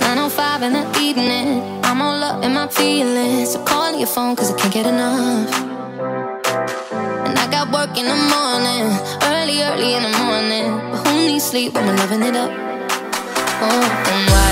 905 in the evening. I'm all up in my feelings. So call your phone cause I can't get enough. And I got work in the morning, early, early in the morning. But who needs sleep when we're loving it up? Oh, and why?